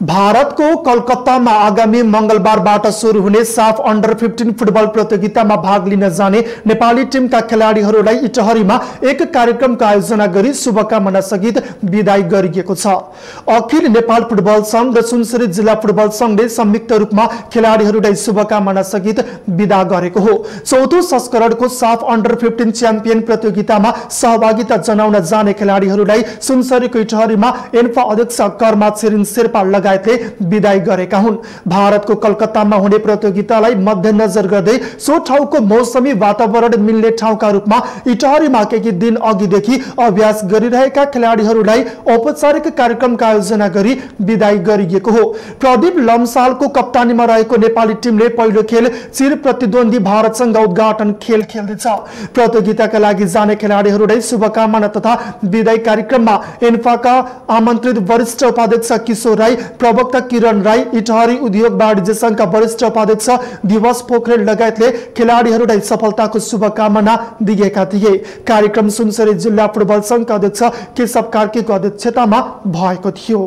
भारतको कलकत्तामा आगामी मंगलबारबाट सुरु हुने साफ अन्डर फिफ्टिन फुटबल प्रतियोगितामा भाग लिन जाने नेपाली टिमका खेलाडीहरूलाई इटहरीमा एक कार्यक्रमको आयोजना गरी शुभकामना सहित विदाई गरिएको छ। अखिल नेपाल फुटबल संघ र सुनसरी जिल्ला फुटबल संघले संयुक्त रूपमा खेलाडीहरूलाई शुभकामना सहित विदा गरेको हो। चौथो संस्करणको साफ अन्डर फिफ्टिन च्याम्पियन प्रतियोगितामा सहभागिता जनाउन जाने खेलाडीहरूलाई सुनसरीको इटहरीमा एन्फा अध्यक्ष कर्मा छिरिन शेर्पा लगायतले विदाई गरेका हुन्। भारतको कलकत्तामा हुने प्रतियोगितालाई मध्यनजर गर्दै सो ठाउँको मौसमी वातावरण मिल्ने ठाउँका रूपमा इटहरीमा केही दिन अघिदेखि अभ्यास गरिरहेका खेलाडीहरूलाई औपचारिक कार्यक्रमको आयोजना गरी विदाई गरिएको हो। प्रदीप लम्सालको कप्तानीमा रहेको नेपाली टिमले पहिलो खेल चिर प्रतिद्वन्दी भारतसँग उद्घाटन खेल खेल्दैछ। प्रतियोगिताका लागि जाने खेलाडीहरूलाई शुभकामना तथा विदाई कार्यक्रममा एन्फाका आमन्त्रित वरिष्ठ उपाध्यक्ष किशोर राई प्रवक्ता किरण राई इटहरी उद्योग वाणिज्य संघका वरिष्ठ उपाध्यक्ष दिवस पोखरेल लगायतले खेलाडीहरूलाई सफलताको शुभकामना दिएका थिए। कार्यक्रम सुनसरी जिल्ला फुटबल संघका अध्यक्ष केशव कार्कीको अध्यक्षतामा भएको थियो।